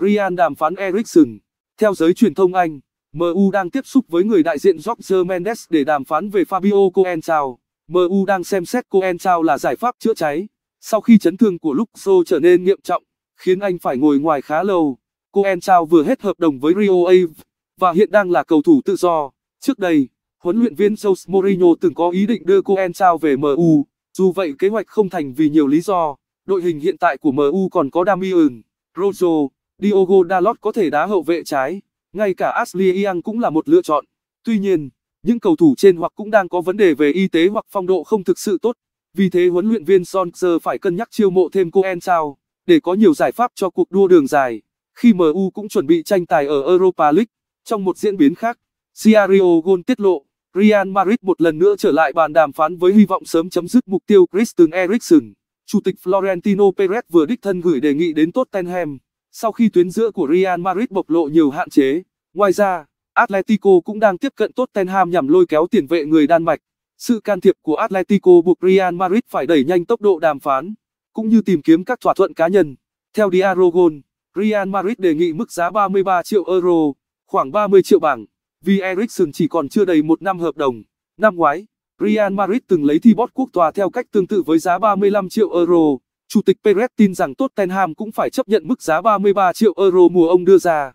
Real đàm phán Ericsson. Theo giới truyền thông Anh, MU đang tiếp xúc với người đại diện Jorge Mendes để đàm phán về Fabio Coentrao. MU đang xem xét Coentrao là giải pháp chữa cháy. Sau khi chấn thương của Luxo trở nên nghiêm trọng, khiến anh phải ngồi ngoài khá lâu. Coentrao vừa hết hợp đồng với Rio Ave và hiện đang là cầu thủ tự do. Trước đây, huấn luyện viên Jose Mourinho từng có ý định đưa Coentrao về MU. Dù vậy kế hoạch không thành vì nhiều lý do. Đội hình hiện tại của MU còn có Damian, Rojo, Diogo Dalot có thể đá hậu vệ trái, ngay cả Ashley Young cũng là một lựa chọn. Tuy nhiên, những cầu thủ trên hoặc cũng đang có vấn đề về y tế hoặc phong độ không thực sự tốt. Vì thế huấn luyện viên Solskjaer phải cân nhắc chiêu mộ thêm Coentrao để có nhiều giải pháp cho cuộc đua đường dài. Khi MU cũng chuẩn bị tranh tài ở Europa League, trong một diễn biến khác, Diario Gol tiết lộ, Real Madrid một lần nữa trở lại bàn đàm phán với hy vọng sớm chấm dứt mục tiêu Christian Eriksen. Chủ tịch Florentino Perez vừa đích thân gửi đề nghị đến Tottenham, sau khi tuyến giữa của Real Madrid bộc lộ nhiều hạn chế. Ngoài ra, Atletico cũng đang tiếp cận Tottenham nhằm lôi kéo tiền vệ người Đan Mạch. Sự can thiệp của Atletico buộc Real Madrid phải đẩy nhanh tốc độ đàm phán, cũng như tìm kiếm các thỏa thuận cá nhân. Theo Diarogon, Real Madrid đề nghị mức giá 33 triệu euro, khoảng 30 triệu bảng, vì Eriksen chỉ còn chưa đầy một năm hợp đồng. Năm ngoái, Real Madrid từng lấy Thibaut Courtois theo cách tương tự với giá 35 triệu euro. Chủ tịch Perez tin rằng Tottenham cũng phải chấp nhận mức giá 33 triệu euro mùa ông đưa ra.